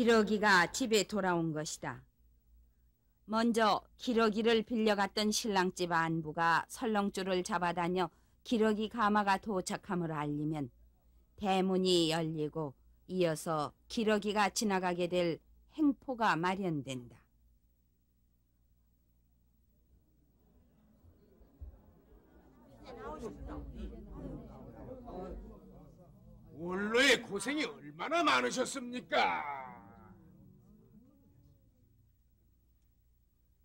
기러기가 집에 돌아온 것이다. 먼저 기러기를 빌려갔던 신랑집 안부가 설렁줄을 잡아다녀 기러기 가마가 도착함을 알리면 대문이 열리고 이어서 기러기가 지나가게 될 행포가 마련된다. 원로의 고생이 얼마나 많으셨습니까?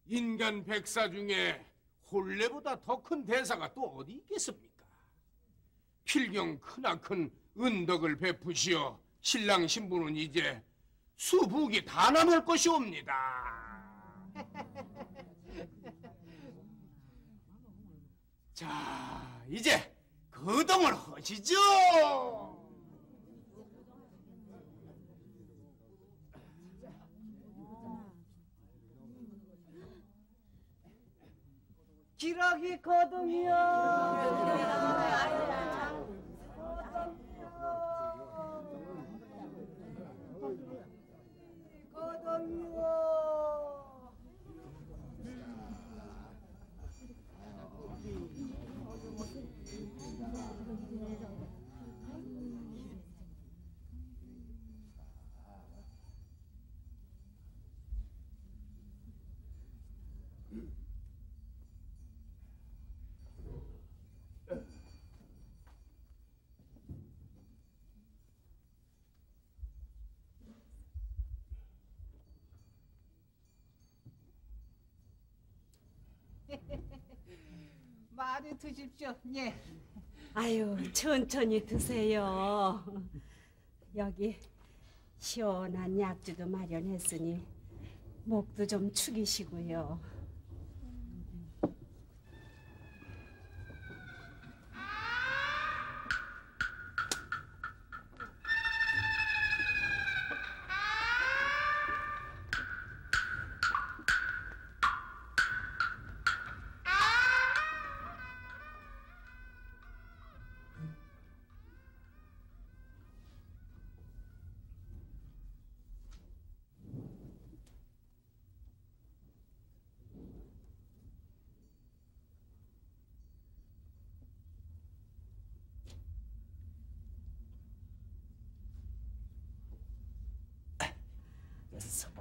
인간 백사 중에 혼례보다 더 큰 대사가 또 어디 있겠습니까? 필경 크나큰 은덕을 베푸시어 신랑 신부는 이제 수북이 다 남을 것이옵니다. 자, 이제 거동을 하시죠. 기러기 거동이요. 거동이요. 많이 드십시오. 예. 아유, 천천히 드세요. 여기 시원한 약주도 마련했으니 목도 좀 축이시고요.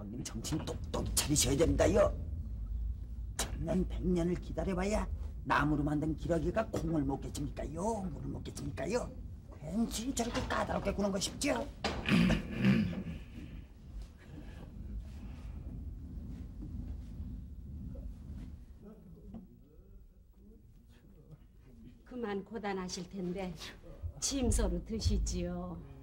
서방님 정신 똑똑 차리셔야 됩니다요. 천년 백년을 기다려봐야 나무로 만든 기러기가 콩을 먹겠습니까요? 물을 먹겠습니까요? 괜히 저렇게 까다롭게 구는 것이죠. 그만 고단하실 텐데 침소로 드시지요.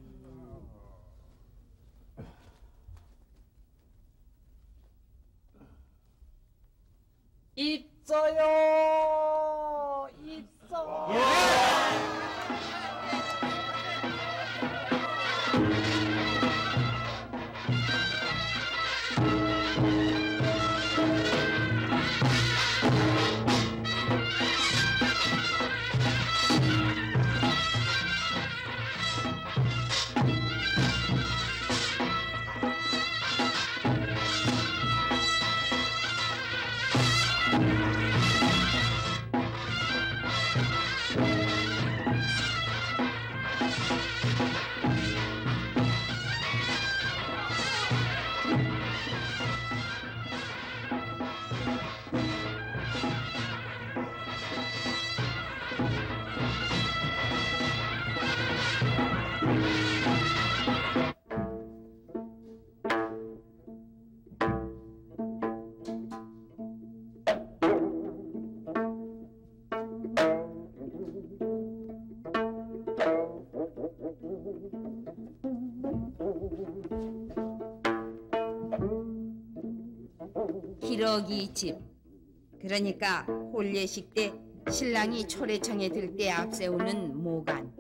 있어요. 있어. 기러기 집. 그러니까 혼례식 때 신랑이 초래청에 들 때 앞세우는 모간.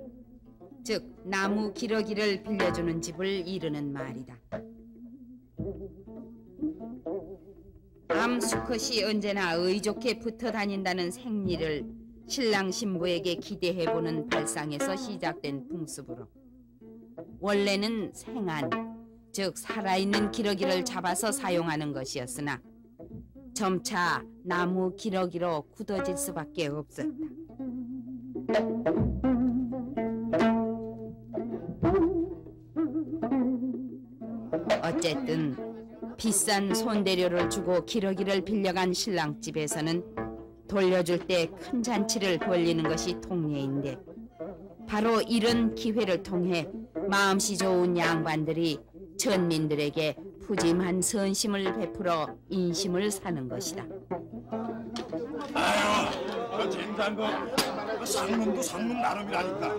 즉 나무 기러기를 빌려주는 집을 이르는 말이다. 암 수컷이 언제나 의좋게 붙어 다닌다는 생리를 신랑 신부에게 기대해보는 발상에서 시작된 풍습으로 원래는 생안, 즉 살아있는 기러기를 잡아서 사용하는 것이었으나 점차 나무 기러기로 굳어질 수밖에 없었다. 어쨌든 비싼 손대료를 주고 기러기를 빌려간 신랑 집에서는 돌려줄 때 큰 잔치를 벌리는 것이 통례인데 바로 이런 기회를 통해 마음씨 좋은 양반들이 전민들에게 푸짐한 선심을 베풀어 인심을 사는 것이다. 그 젠장 거 쌍놈도 쌍놈 나름이라니까.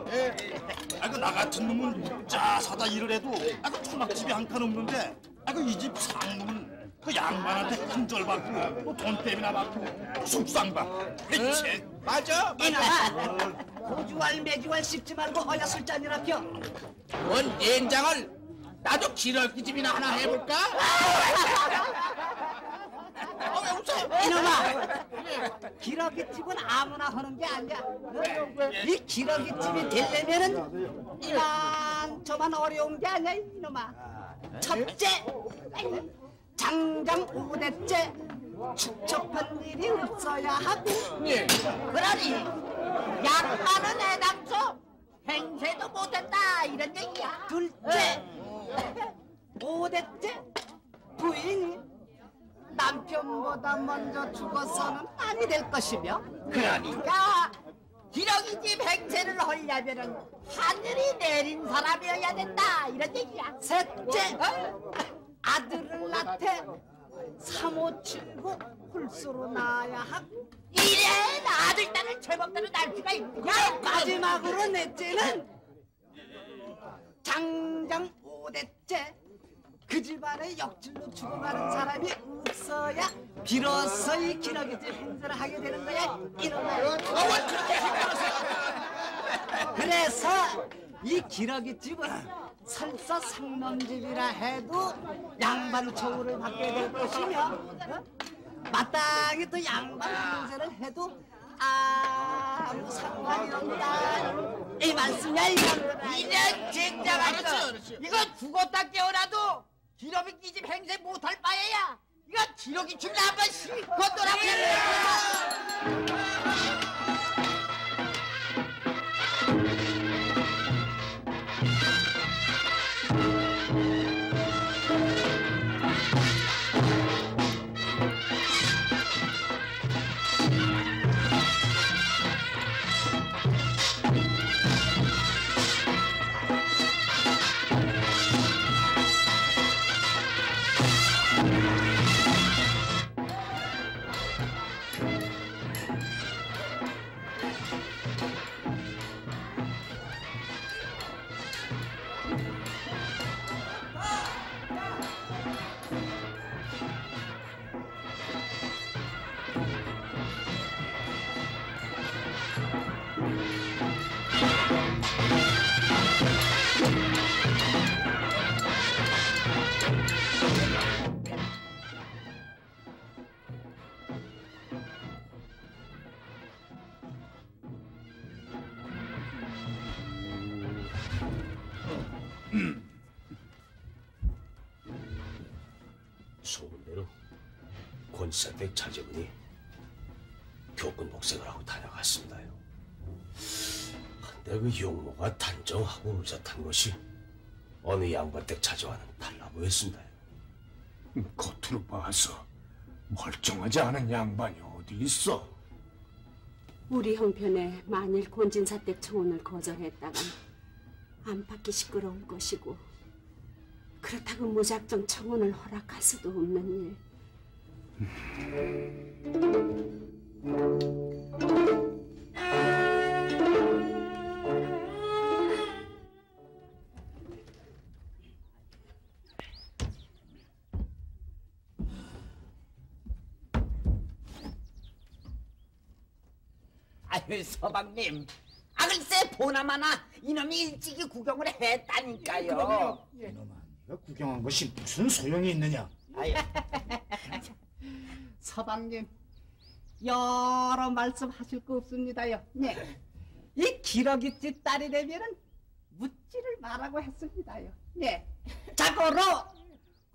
아그 나 같은 놈은 짜 사다 일을 해도 아그 초막집이 한 칸 없는데 아그 이집 쌍놈은 그 양반한테 큰절 받고 또돈 때문에 받고 속상 받고. 대체 맞아. 이놈아 고주알 매주알 씹지 말고 허야 술잔이라 펴뭔 된장을 나도 기러기 집이나 하나 해볼까? 어, 왜 웃어? 이놈아 기러기집은 아무나 하는 게 아니야 어? 이 기러기집이 되려면은 이만 저만 어려운 게 아니야 이놈아 첫째 장장 오대째 축첩한 일이 없어야 하고 예. 그러니 양반은 애당초 행세도 못한다 이런 얘기야 둘째 오대째 부인이 남편보다 먼저 죽어서는 아니 될 것이며? 그러니까 기러기집 행세를 하려면은 하늘이 내린 사람이어야 된다. 이런 얘기야. 셋째. 아들을 낳되 삼오칠고 홀수로 낳아야 하고 이래 아들 딸을 제멋대로 낳을 수가 있냐? 마지막으로 넷째는 장장 오대째 그 집안에 역질로 죽어가는 사람이 없어야 비로소 이 기러기집 행세를 하게 되는 거야 이놈아 그래서 이 기러기집은 설사 상놈집이라 해도 양반 처우를 받게 될 것이며 어? 마땅히 또 양반 행세를 해도 아무 상관이 없다 이 말씀이야 이놈들아 이런 젠장한 거 이거 죽었다 깨어나도 기러기 끼집 행세 못할 바에야. 이거 기러기 춤나 한번 실컷 놀아보자 용모가 단정하고 의젓한 것이 어느 양반 댁 자제와는 달라 보였습니다요. 겉으로 봐서 멀쩡하지 않은 양반이 어디 있어? 우리 형편에 만일 권진사댁 청혼을 거절했다간 안팎이 시끄러울 것이고 그렇다고 무작정 청혼을 허락할 수도 없는 일. 아유 서방님 아 글쎄 보나마나 이놈이 일찍이 구경을 했다니까요 이놈아, 네가 구경한 것이 무슨 소용이 있느냐? 아유 서방님 여러 말씀 하실 거 없습니다요. 네. 이 기러기집 딸이 되면은 묻지를 말라고 했습니다요. 예. 자고로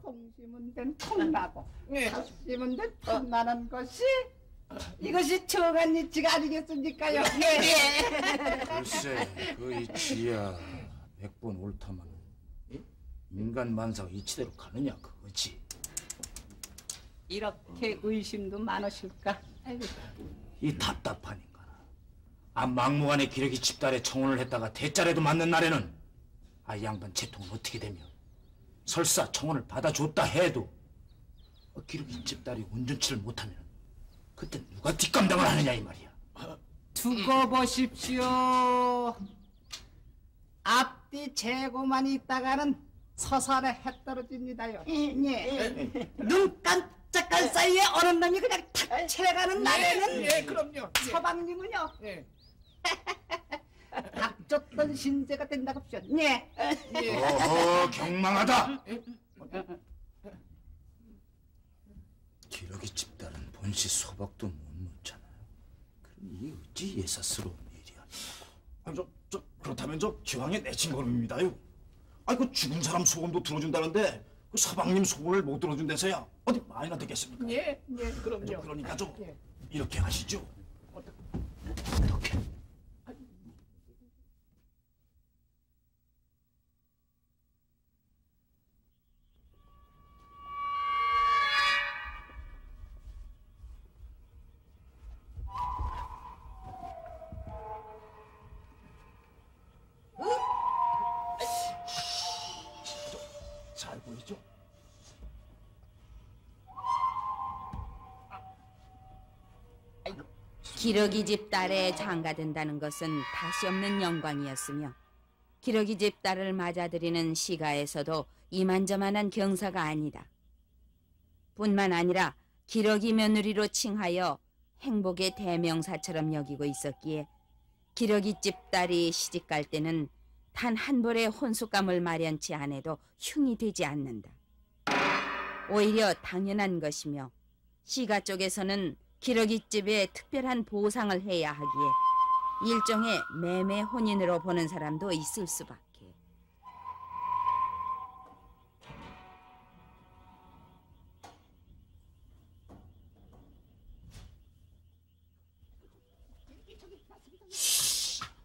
콩 심은 데는 콩나고 예. 팥 심은 데는 팥나는 것이 이것이 정한 이치가 아니겠습니까요? 예. 글쎄 그 이치야 백 번 옳다만 인간 만사가 이치대로 가느냐 그거지 이렇게 의심도 많으실까? 아이고. 이 답답한 인간아 아 막무가내 기러기 집단에 청혼을 했다가 대짜래도 맞는 날에는 아이 양반 채통은 어떻게 되며 설사 청혼을 받아줬다 해도 어, 기러기 집딸이 운전치를 못하면 그때 누가 뒷감당을 하느냐 이 말이야 두고 보십시오. 앞뒤 재고만 있다가는 서산에 해 떨어집니다요. 예. 눈 깜짝할 사이에 어느 놈이 그냥 탁 채가는 날에는 예, 그럼요. 서방님은요 예. 닥쳤던 신세가 된다고 죠 예. 어허 경망하다 기러기 집딸은 본시 소박도 못 놓잖아요 그럼 이 어찌 예사스러운 일이 아니냐고 아, 저, 저 그렇다면 저 기왕에 내친 걸음입니다요. 아이 그 죽은 사람 소금도 들어준다는데 그 서방님 소금을 못 들어준대서야 어디 많이나 되겠습니까? 예, 예, 그럼요. 그러니까 좀 예. 이렇게 하시죠. 그렇게 기러기 집 딸에 장가든다는 것은 다시 없는 영광이었으며 기러기 집 딸을 맞아들이는 시가에서도 이만저만한 경사가 아니다. 뿐만 아니라 기러기 며느리로 칭하여 행복의 대명사처럼 여기고 있었기에 기러기 집 딸이 시집갈 때는 단 한 벌의 혼숙감을 마련치 않아도 흉이 되지 않는다. 오히려 당연한 것이며 시가 쪽에서는 기러기집에 특별한 보상을 해야 하기에 일종의 매매 혼인으로 보는 사람도 있을 수밖에.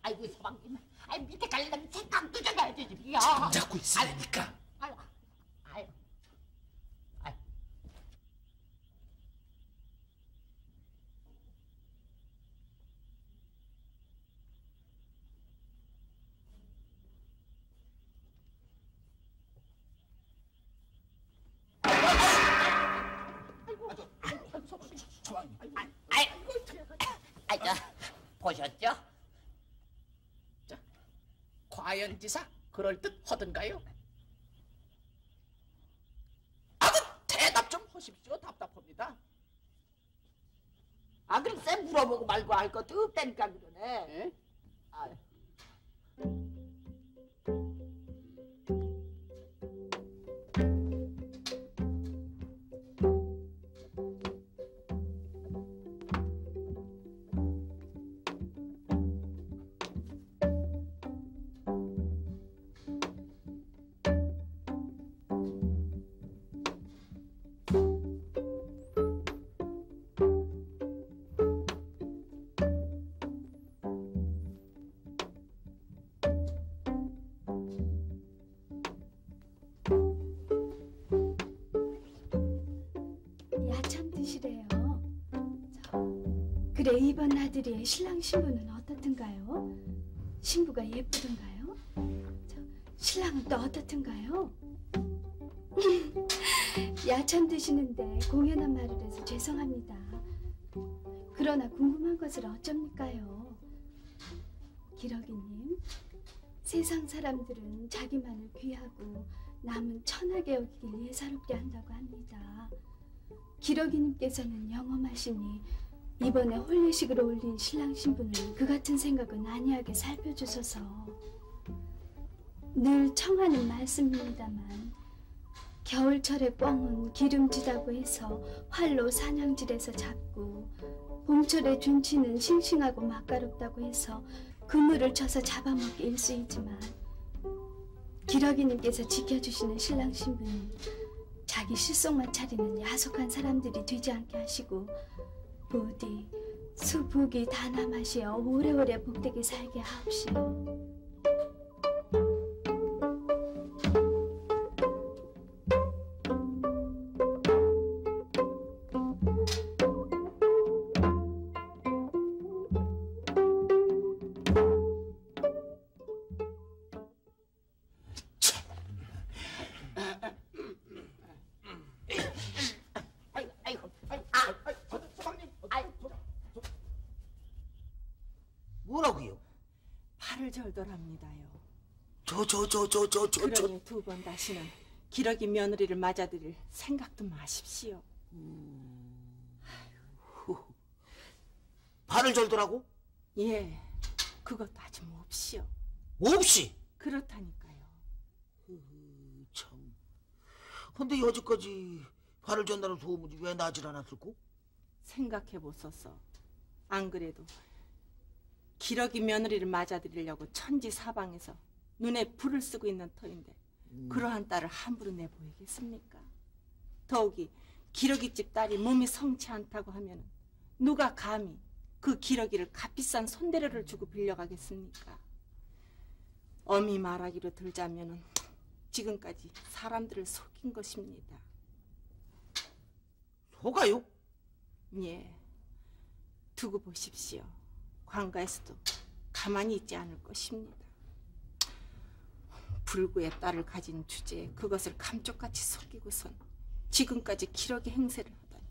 아이고 서방님, 아이 밑에 갈려면 생각도 좀 해주십시오. 잡고 있으라니까 아유, 아유, 아유. 아이, 아이, 저 보셨죠? 과연지사 그럴 듯 하던가요? 아그 대답 좀 하십시오. 답답합니다. 아 그럼 쌤 물어보고 말고 할 것도 없다니까 그러네. 아 그래 이번 아들이 신랑 신부는 어떻든가요? 신부가 예쁘던가요? 저 신랑은 또 어떻든가요? 야참 드시는데 공연한 말을 해서 죄송합니다. 그러나 궁금한 것을 어쩝니까요? 기러기님, 세상 사람들은 자기만을 귀하고 남은 천하게 여기길 예사롭게 한다고 합니다. 기러기님께서는 영험하시니 이번에 혼례식으로 올린 신랑 신부는 그 같은 생각은 아니하게 살펴주소서. 늘 청하는 말씀입니다만 겨울철에 꿩은 기름지다고 해서 활로 사냥질해서 잡고 봄철에 준치는 싱싱하고 맛가롭다고 해서 그물을 쳐서 잡아먹기 일쑤이지만 기러기님께서 지켜주시는 신랑 신부는 자기 실속만 차리는 야속한 사람들이 되지 않게 하시고 부디 다 남으시어 오래오래 복되게 살게 하옵시오. 저저저 저 저 저저 그러니 두 번 다시는 기러기 며느리를 맞아들일 생각도 마십시오. 발을 절더라고? 예, 그것도 아주 몹시오. 없이. 그렇다니까요. 참. 근데 여지까지 발을 전다는 소문이 왜 나질 않았을꼬? 생각해 보소서. 안 그래도 기러기 며느리를 맞아들이려고 천지 사방에서 눈에 불을 쓰고 있는 터인데 그러한 딸을 함부로 내보이겠습니까? 더욱이 기러기집 딸이 몸이 성치 않다고 하면 누가 감히 그 기러기를 값비싼 손대려를 주고 빌려가겠습니까? 어미 말하기로 들자면은 지금까지 사람들을 속인 것입니다. 속아요? 예. 두고 보십시오. 관가에서도 가만히 있지 않을 것입니다. 불구의 딸을 가진 주제에 그것을 감쪽같이 속이고선 지금까지 기러기 행세를 하다니.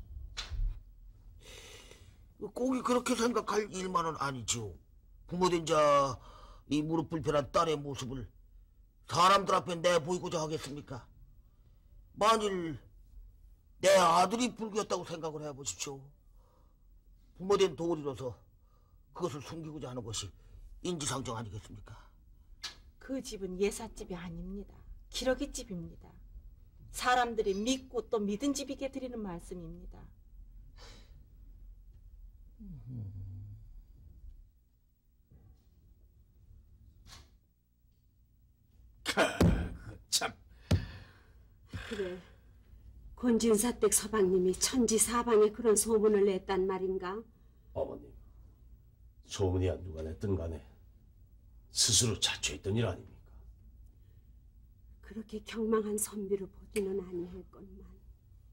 꼭이 그렇게 생각할 일만은 아니지요. 부모된 자 이 무릎 불편한 딸의 모습을 사람들 앞에 내보이고자 하겠습니까? 만일 내 아들이 불교였다고 생각을 해보십시오. 부모된 도리로서 그것을 숨기고자 하는 것이 인지상정 아니겠습니까? 그 집은 예사집이 아닙니다. 기러기 집입니다. 사람들이 믿고 또 믿은 집이게 드리는 말씀입니다. 참. 그래. 권진사댁 서방님이 천지 사방에 그런 소문을 냈단 말인가? 어머님, 소문이야 누가 냈든 간에 스스로 자초했던 일 아닙니까? 그렇게 경망한 선비로 보지는 아니할건만.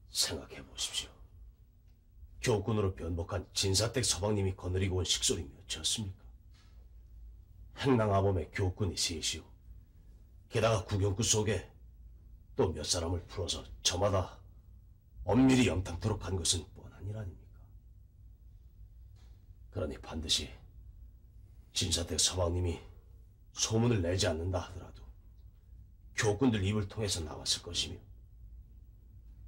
생각해 보십시오. 교군으로 변복한 진사댁 서방님이 거느리고 온 식솔이 몇이었습니까? 행랑아범의 교군이 셋이요. 게다가 구경구 속에 또 몇 사람을 풀어서 저마다 엄밀히 염탐토록 한 것은 뻔한 일 아닙니까? 그러니 반드시 진사댁 서방님이 소문을 내지 않는다 하더라도 교군들 입을 통해서 나왔을 것이며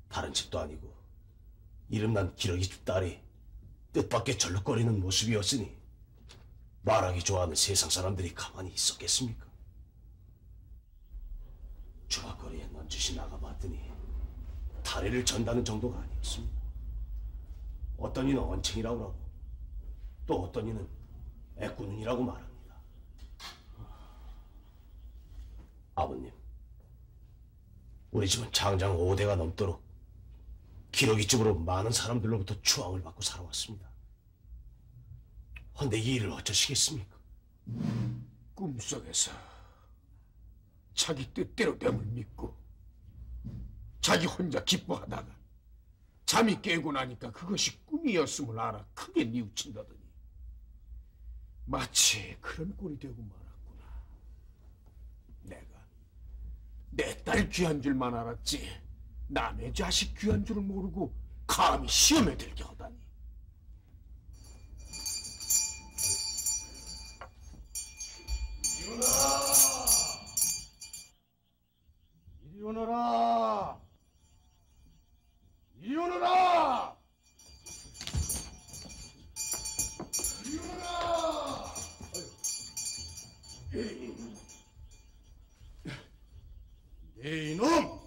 다른 집도 아니고 이름난 기러기 집 딸이 뜻밖의 절룩거리는 모습이었으니 말하기 좋아하는 세상 사람들이 가만히 있었겠습니까? 주막거리에 넌지시 나가봤더니 다리를 전다는 정도가 아니었습니다. 어떤 이는 언챙이라고 하고 또 어떤 이는 애꾸눈이라고 말합니다. 아버님, 우리 집은 장장 5대가 넘도록 기러기집으로 많은 사람들로부터 추앙을 받고 살아왔습니다. 헌데 이 일을 어쩌시겠습니까? 꿈속에서 자기 뜻대로 됨을 믿고 자기 혼자 기뻐하다가 잠이 깨고 나니까 그것이 꿈이었음을 알아 크게 뉘우친다더니 마치 그런 꼴이 되고 말았구나. 내가 내 딸 귀한 줄만 알았지. 남의 자식 귀한 줄을 모르고 감히 시험에 들게 하다니. 이리 오너라. 이리 오 이놈!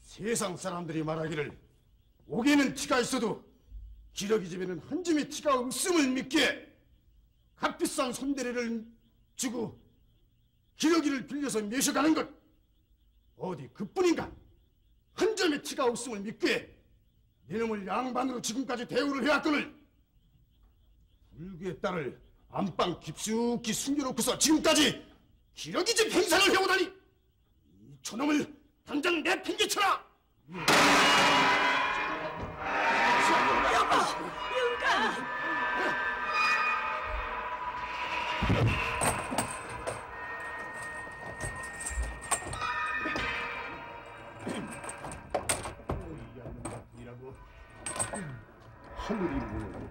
세상 사람들이 말하기를 옥에는 티가 있어도 기러기 집에는 한 줌의 티가 없음을 믿게 값비싼 손대리를 주고 기러기를 빌려서 매셔가는 것 어디 그뿐인가? 한 점의 티가 없음을 믿기에 이놈을 양반으로 지금까지 대우를 해왔거늘 불교의 딸을 안방 깊숙이 숨겨놓고서 지금까지 기러기 집 행사를 해오다니 이 저놈을 당장 내팽개쳐라! 하늘이 무너고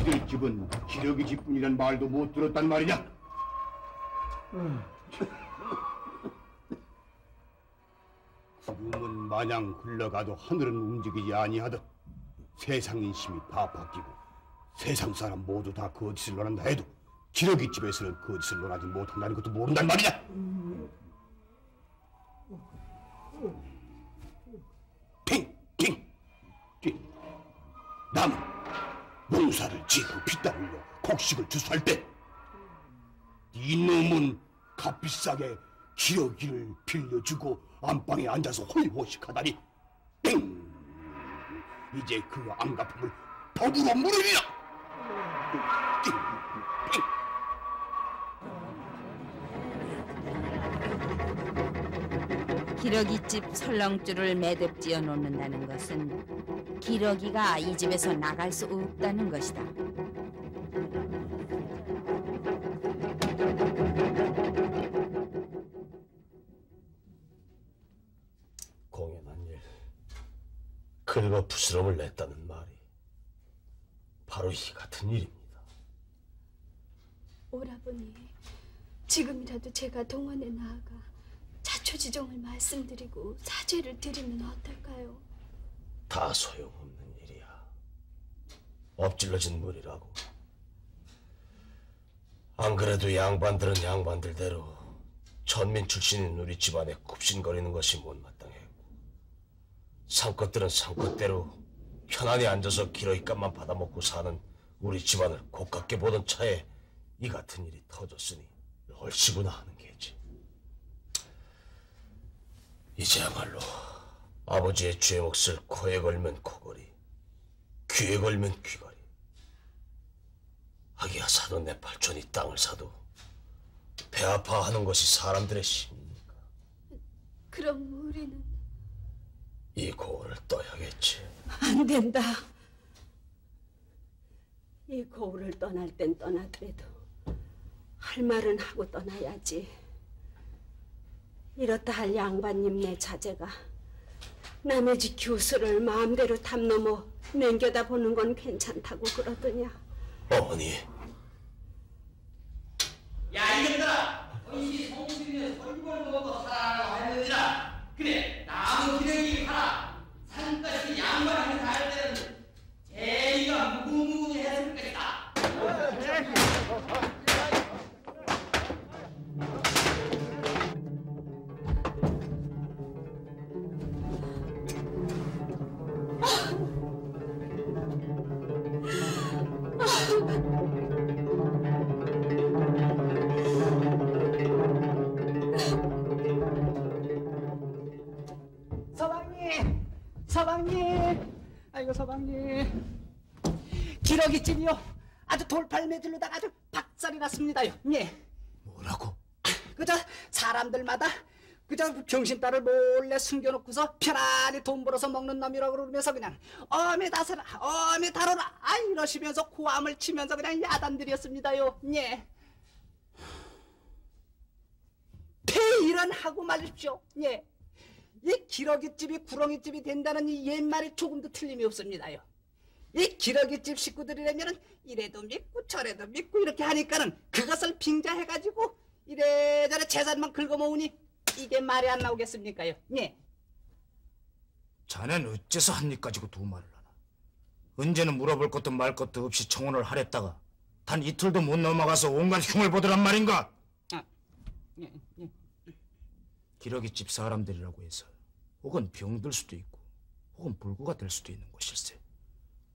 이들 집은 기러기 집뿐이란 말도 못 들었단 말이냐? 구름은 마냥 흘러가도 하늘은 움직이지 아니하듯 세상 인심이 다 바뀌고 세상 사람 모두 다 거짓을 논한다 해도 기러기 집에서는 거짓을 논하지 못한다는 것도 모른단 말이냐? 띵 남은 농사를 지고 피땀 흘려 곡식을 주수할 때 이놈은 값비싸게 기러기를 빌려주고 안방에 앉아서 호의호식하다니 땡 이제 그 안갚음을 법으로 물으리라. 기러기집 설렁줄을 매듭 지어 놓는다는 것은 기러기가 이 집에서 나갈 수 없다는 것이다. 긁어 부스럼을 냈다는 말이 바로 이 같은 일입니다. 오라버니, 지금이라도 제가 동원에 나아가 자초지종을 말씀드리고 사죄를 드리면 어떨까요? 다 소용없는 일이야. 엎질러진 물이라고. 안 그래도 양반들은 양반들대로 천민 출신인 우리 집안에 굽신거리는 것이 못마땅했고 상것들은 상것대로 편안히 앉아서 기러기 값만 받아먹고 사는 우리 집안을 고깝게 보던 차에 이 같은 일이 터졌으니 얼씨구나 하는 게지. 이제야말로 아버지의 죄 몫을 코에 걸면 코걸이, 귀에 걸면 귀걸이. 하기야 사도 내 팔촌이 땅을 사도 배 아파하는 것이 사람들의 심입니까? 그럼 우리는 이 고을을 떠야겠지. 안 된다. 이 거울을 떠날 땐 떠나더라도 할 말은 하고 떠나야지. 이렇다 할 양반님 내 자제가 남의 집 교수를 마음대로 담 넘어 맹겨다 보는 건 괜찮다고 그러더냐. 어머니, 야 이놈들아 너희 성수리는 설국을 먹고 살아라고 했느니라 그래 나무 기러기 아이고 서방님. 기러기집이요. 아주 돌팔매들로다가 아주 박살이 났습니다요. 예. 뭐라고? 그저 사람들마다 그저 병신딸을 몰래 숨겨놓고서 편안히 돈 벌어서 먹는 놈이라고 그러면서 그냥 어미 다스라 어미 다뤄라 아 이러시면서 고함을 치면서 그냥 야단들이었습니다요 예 폐일은 하고 말십시오 예 이 기러기집이 구렁이집이 된다는 이 옛말이 조금도 틀림이 없습니다요 이 기러기집 식구들이라면은 이래도 믿고 저래도 믿고 이렇게 하니까는 그것을 빙자해가지고 이래저래 재산만 긁어모으니 이게 말이 안 나오겠습니까요? 예. 자넨 어째서 한 입 가지고 두 말을 하나? 언제는 물어볼 것도 말 것도 없이 청혼을 하랬다가 단 이틀도 못 넘어가서 온갖 흉을 보더란 말인가? 예, 예. 기러기집 사람들이라고 해서 혹은 병들 수도 있고 혹은 불구가 될 수도 있는 것일세.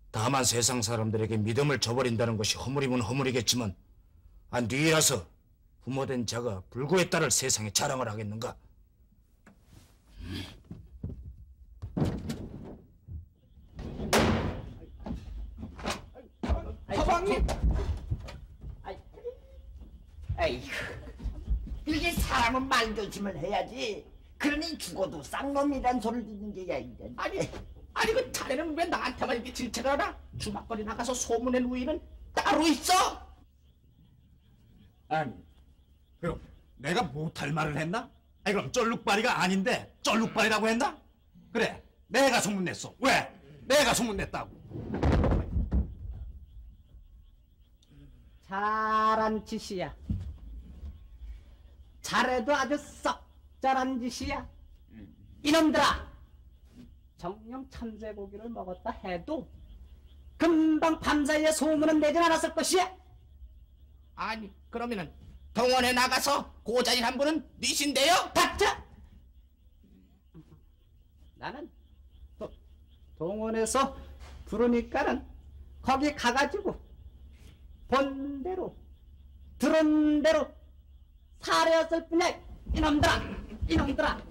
다만 세상 사람들에게 믿음을 저버린다는 것이 허물이면 허물이겠지만 안 뒤라서 부모된 자가 불구의 딸을 세상에 자랑을 하겠는가? 서방님. 아이고, 이게 사람은 말조심을 해야지. 그러니 죽어도 쌍놈이란 소리를 듣는 게야 이제. 아니, 아니 그 자네는 왜 나한테만 이렇게 질책을 하나? 주막거리 나가서 소문낸 우위는 따로 있어? 아니, 그럼 내가 못할 말을 했나? 아니 그럼 쩔룩바리가 아닌데 쩔룩바리라고 했나? 그래, 내가 소문냈어. 왜? 내가 소문냈다고. 잘한 짓이야. 잘해도 아주 썩 잘한 짓이야. 이놈들아, 정령 참새고기를 먹었다 해도 금방 밤사이에 소문은 내진 않았을 것이야. 아니, 그러면은 동원에 나가서 고자질 한 분은 니신데요? 닥쳐! 나는 도- 동원에서 부르니까는 거기 가가지고 본 대로 들은 대로 살해했을 뿐이야 이놈들아 이놈들아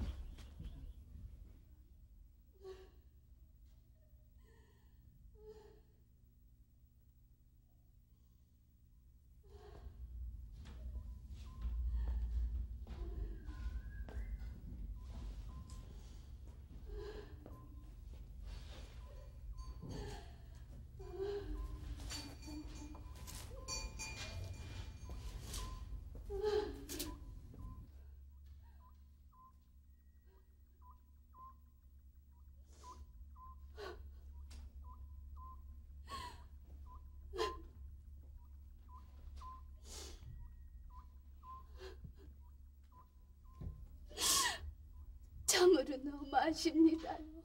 참으로 너무 아쉽니다요.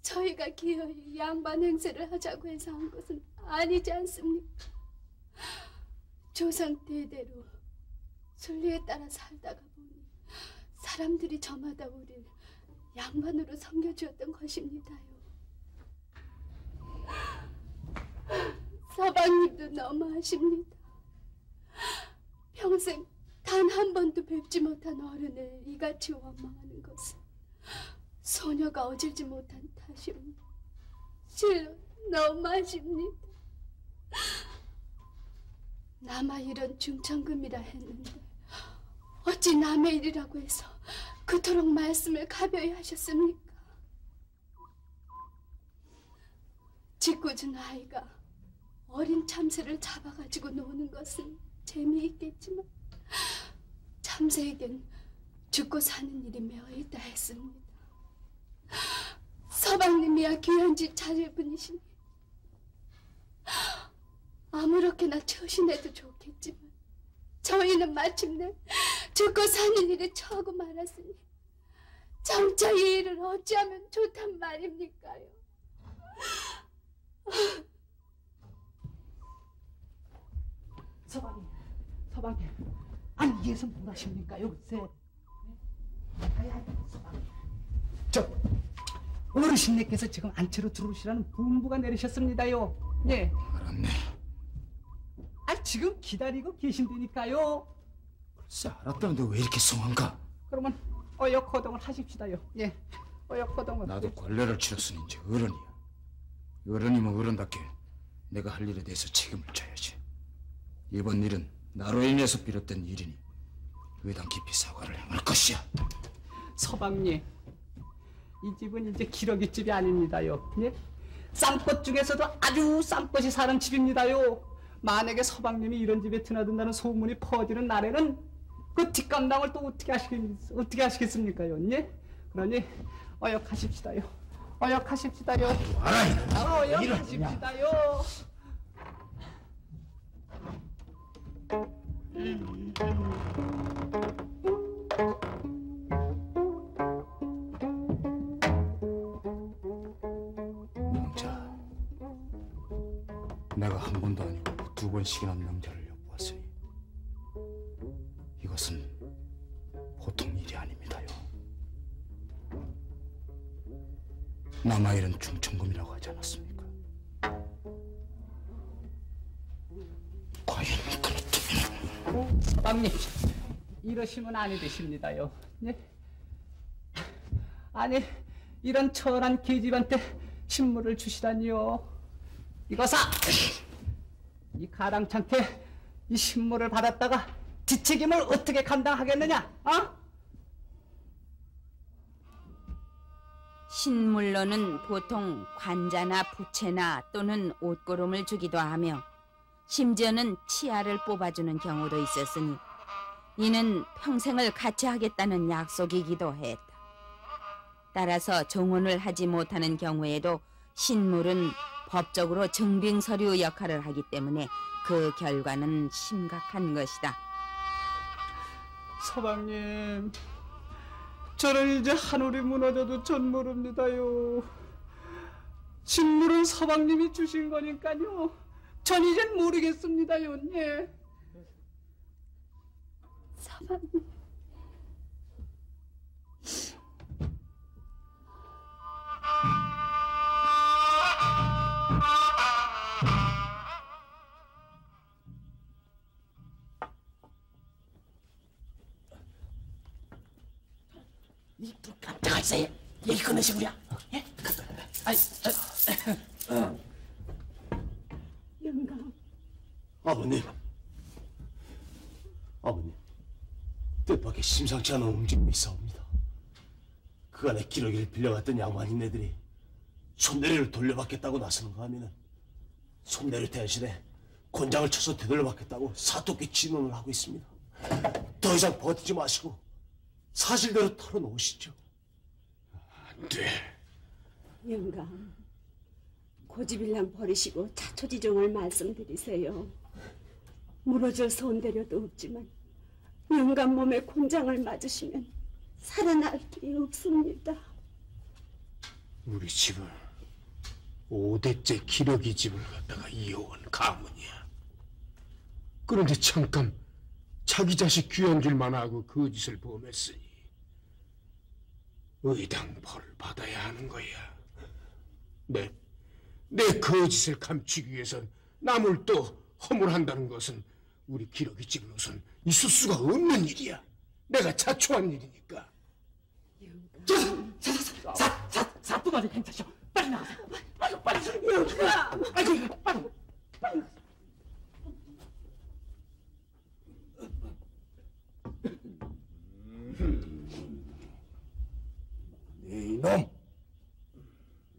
저희가 기어이 양반 행세를 하자고 해서 한 것은 아니지 않습니까? 조선 대대로 순리에 따라 살다가 보니 사람들이 저마다 우릴 양반으로 섬겨주었던 것입니다요. 서방님도 너무 아십니다. 평생 단 한 번도 뵙지 못한 어른을 이같이 원망하는 것은 소녀가 어질지 못한 탓입니다. 실로 너무 아십니다. 남아 이런 중천금이라 했는데 어찌 남의 일이라고 해서 그토록 말씀을 가벼이 하셨습니까? 짓궂은 아이가 어린 참새를 잡아가지고 노는 것은 재미있겠지만 참새에겐 죽고 사는 일이 매어 있다 했습니다. 서방님이야 귀한 집 찾을 분이시니 아무렇게나 처신해도 좋겠지만 저희는 마침내 죽고 사는 일에 처하고 말았으니 정차 이 일을 어찌하면 좋단 말입니까요? 서방님 서방님 아니 이게서 뭘 하십니까? 요새 저 어르신네께서 지금 안채로 들어오시라는 분부가 내리셨습니다요. 예 알았네. 아 지금 기다리고 계신다니까요. 글쎄 알았다는데 왜 이렇게 성한가? 그러면 어역호동을 하십시다요. 예. 어역호동을 나도 권례를 치렀으니 이제 어른이야. 어른이면 어른답게 내가 할 일에 대해서 책임을 져야지. 이번 일은 나로 인해서 비롯된 일이니 의당 깊이 사과를 행할 것이야. 서방님, 이 집은 이제 기러기 집이 아닙니다요. 예? 쌈꽃 중에서도 아주 쌈꽃이 사는 집입니다요. 만약에 서방님이 이런 집에 드나든다는 소문이 퍼지는 날에는 그 뒷감당을 또 어떻게 하시겠, 어떻게 하시겠습니까요? 예? 그러니 어역하십시다요. 어역하십시다요. 알아. 어역하십시다요. 명자, 내가 한 번도 아니고 두 번씩이나 명자를 엿보았으니 이것은 보통 일이 아닙니다요. 남아일은 중천금이라고 하지 않았습니까? 서방님 이러시면 아니 되십니다요. 예? 아니 이런 천한 계집한테 신물을 주시다니요. 이거사 이 가랑찬테 이 신물을 받았다가 뒷책임을 어떻게 감당하겠느냐? 어? 신물로는 보통 관자나 부채나 또는 옷고름을 주기도 하며 심지어는 치아를 뽑아주는 경우도 있었으니 이는 평생을 같이 하겠다는 약속이기도 했다. 따라서 정혼을 하지 못하는 경우에도 신물은 법적으로 증빙 서류 역할을 하기 때문에 그 결과는 심각한 것이다. 서방님, 저는 이제 하늘이 무너져도 전 모릅니다요. 신물은 서방님이 주신 거니까요. 전 이젠 모르겠습니다요. 예. 서방님. 이또 깜짝할 사이에 얘기 꺼내시구려. 예? 아이, 아, 영감. 아버님. 아버님. 뜻밖의 심상치 않은 움직임이 있사옵니다. 그간의 기러기를 빌려갔던 양반인네들이 손내리를 돌려받겠다고 나서는가 하면은 손내리 대신에 곤장을 쳐서 되돌려받겠다고 사토끼 진언을 하고 있습니다. 더 이상 버티지 마시고 사실대로 털어놓으시죠. 안 돼. 영감, 고집일랑 버리시고 자초지종을 말씀드리세요. 무너져 손대려도 없지만 영감 몸에 곤장을 맞으시면 살아날 길이 없습니다. 우리 집은 5대째 기러기 집을 갖다가 이어온 가문이야. 그런데 잠깐 자기 자식 귀한 줄만 하고 거짓을 범했으니 의당 벌을 받아야 하는 거야. 내, 내 거짓을 감추기 위해선 남을 또 허물한다는 것은 우리 기러기 집으로선 있을 수가 없는 일이야. 내가 자초한 일이니까. 사, 사, 사, 사또가리 괜찮죠? 빨리 나가세요. 빨리, 빨리. 아이고, 빨리, 빨리. 이놈!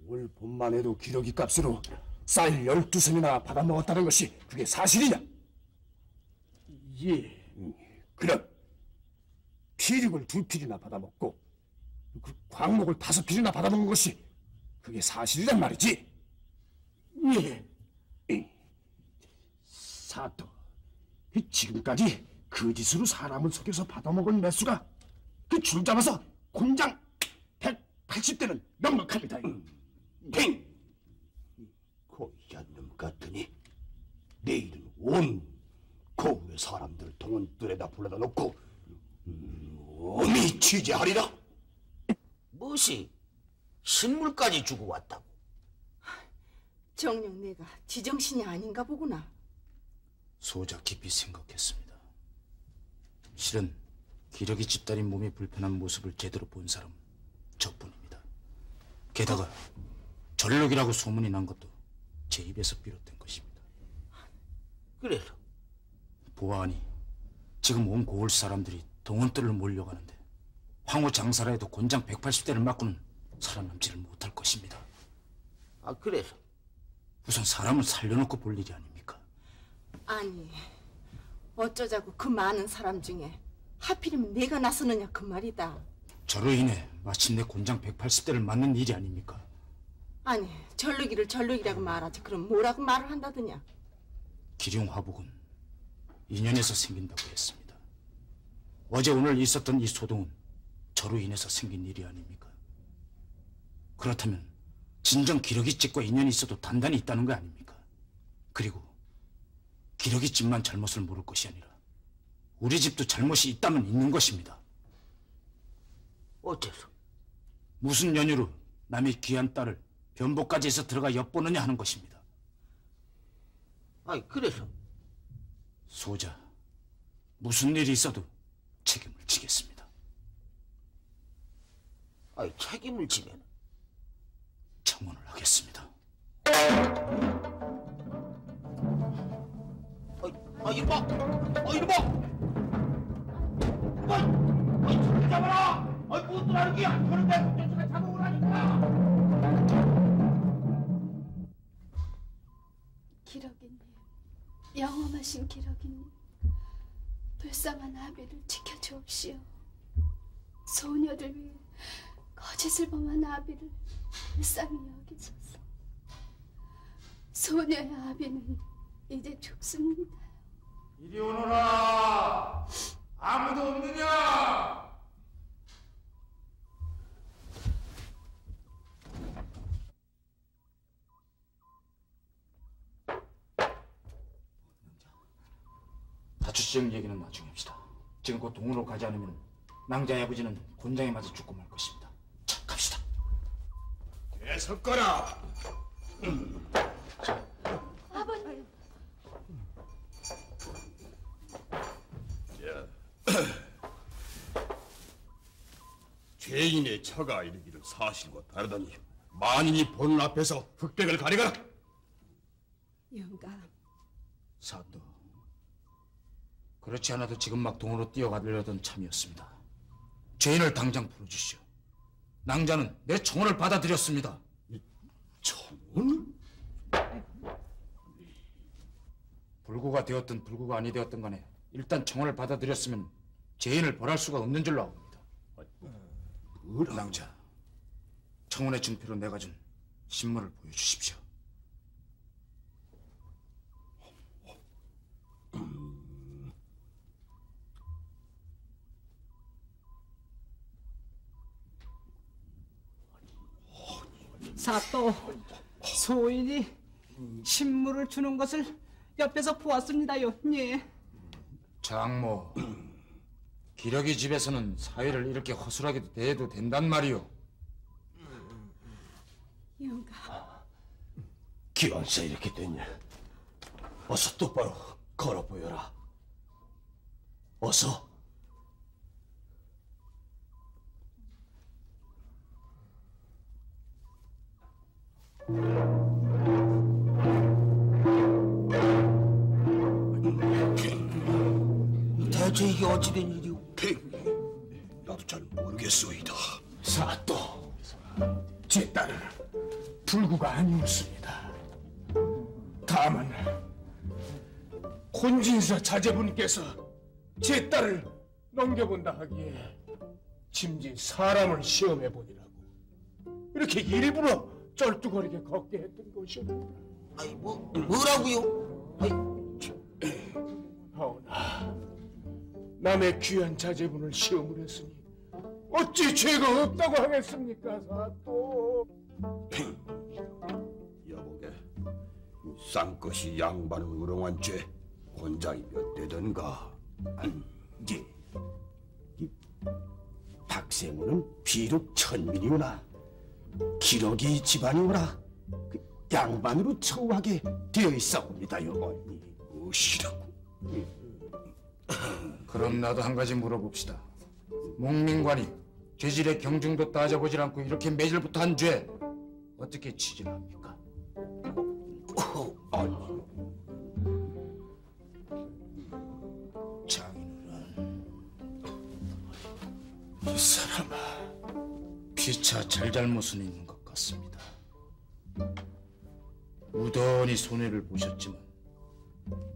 올 봄 만 해도 기러기 값으로 쌀 열두 손이나 받아먹었다는 것이 그게 사실이냐? 예. 그럼 피륙을 두 필이나 받아먹고 그 광목을 다섯 필이나 받아먹은 것이 그게 사실이란 말이지? 예. 사또, 지금까지 거짓으로 사람을 속여서 받아먹은 매수가 그 줄 잡아서 곤장 180대는 넉넉합니다. 팽! 고이한 놈 같으니 내일은 온 거울의 사람들 동원들에다 불러다 놓고 음, 엄히 취재하리라. 무엇이 신물까지 주고 왔다고? 정녕 내가 지정신이 아닌가 보구나. 소자 깊이 생각했습니다. 실은 기러기 집딸인 몸이 불편한 모습을 제대로 본 사람은 저뿐입니다. 게다가 전력이라고 소문이 난 것도 제 입에서 비롯된 것입니다. 그래서 보아하니 지금 온 고을 사람들이 동원들을 몰려가는데 황후 장사라 해도 곤장 180대를 맞고는 살아남지를 못할 것입니다. 아 그래서 우선 사람을 살려놓고 볼 일이 아닙니까? 아니, 어쩌자고 그 많은 사람 중에 하필이면 내가 나서느냐 그 말이다. 저로 인해 마침내 곤장 180대를 맞는 일이 아닙니까? 아니, 전루기를 전루기라고 말하지 그럼 뭐라고 말을 한다더냐. 기룡 화복은 인연에서 생긴다고 했습니다. 어제 오늘 있었던 이 소동은 저로 인해서 생긴 일이 아닙니까? 그렇다면 진정 기러기 집과 인연이 있어도 단단히 있다는 거 아닙니까? 그리고 기러기 집만 잘못을 모를 것이 아니라 우리 집도 잘못이 있다면 있는 것입니다. 어째서? 무슨 연유로 남의 귀한 딸을 변보까지 해서 들어가 엿보느냐 하는 것입니다. 아니 그래서 소자, 무슨 일이 있어도 책임을 지겠습니다. 아이 책임을 지면 청혼을 하겠습니다. 아 이리 봐. 아 이리 봐. 아이 잡아라! 아이 무엇들 하는 게야? 그런데 국정수가 잡아 영험하신 기러기님, 불쌍한 아비를 지켜주옵시오. 소녀를 위해 거짓을 범한 아비를 불쌍히 여기소서. 소녀의 아비는 이제 죽습니다. 이리 오너라! 아무도 없느냐? 다추시정 얘기는 나중에 합시다. 지금 곧 동으로 가지 않으면 낭자의 아버지는 곤장에 맞아 죽고 말 것입니다. 자, 갑시다. 섞어라. 아버님, 죄인의 처가 이르기를 사실과 다르다니 만인이 보는 앞에서 흑백을 가리거라. 영감, 사또. 그렇지 않아도 지금 막 동으로 뛰어가려던 참이었습니다. 죄인을 당장 풀어주시오. 낭자는 내 청혼을 받아들였습니다. 청혼? 불구가 되었든 불구가 아니 되었든 간에 일단 청혼을 받아들였으면 죄인을 벌할 수가 없는 줄로 아옵니다. 낭자, 청혼의 증표로 내가 준 신문을 보여주십시오. 사또 소인이 신물을 주는 것을 옆에서 보았습니다요. 예. 장모, 기력이 집에서는 사회를 이렇게 허술하게 대해도 된단 말이오. 영감, 기왕사 이렇게 됐냐? 어서 똑바로 걸어 보여라. 어서. 대체 이게 어찌된 일이오? 나도 잘 모르겠소이다. 사또, 제 딸은 불구가 아니었습니다. 다만 혼진사 자제분께서 제 딸을 넘겨본다 하기에 짐진 사람을 시험해 보니라고 이렇게 일부러 쩔뚝거리게 걷게 했던 것이옵니다. 아이 뭐 뭐라고요? 하오나 남의 귀한 자제분을 시험을 했으니 어찌 죄가 없다고 하겠습니까, 사또? 여보게 쌍것이 양반을 우롱한 죄 권장이 몇 대던가 예. 이 박세무는 비록 천민이오나 기러기 집안이오나 그 양반으로 처우하게 되어 있사옵니다요 언니. 무엇이라고 그럼 나도 한 가지 물어봅시다. 목민관이 죄질의 경중도 따져보질 않고 이렇게 매질부터 한 죄 어떻게 취진합니까? 장인어른 이 사람아 피차 잘잘못은 있는 것 같습니다. 무던히 손해를 보셨지만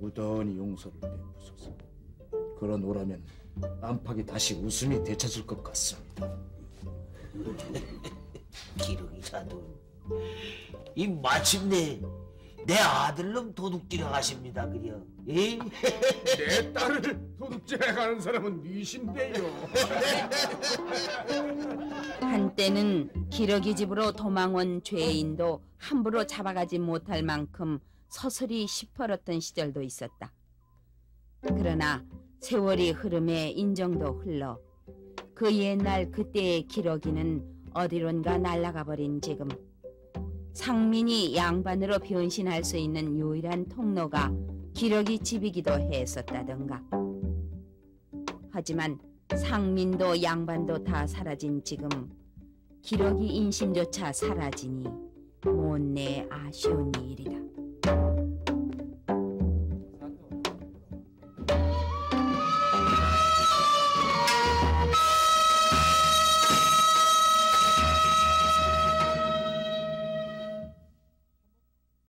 무던히 용서를 베푸소서. 그러노라면 안팎이 다시 웃음이 되찾을 것 같습니다. 기러기 사돈, 이 마침내 내 아들놈 도둑질을 하십니다, 그려. 예? 내 딸을 도둑질해 가는 사람은 니신데요. 한때는 기러기 집으로 도망온 죄인도 함부로 잡아가지 못할 만큼 서슬이 시퍼렀던 시절도 있었다. 그러나 세월이 흐름에 인정도 흘러 그 옛날 그때의 기러기는 어디론가 날아가 버린 지금 상민이 양반으로 변신할 수 있는 유일한 통로가 기러기 집이기도 했었다던가 하지만 상민도 양반도 다 사라진 지금 기러기 인심조차 사라지니 못내 아쉬운 일이다.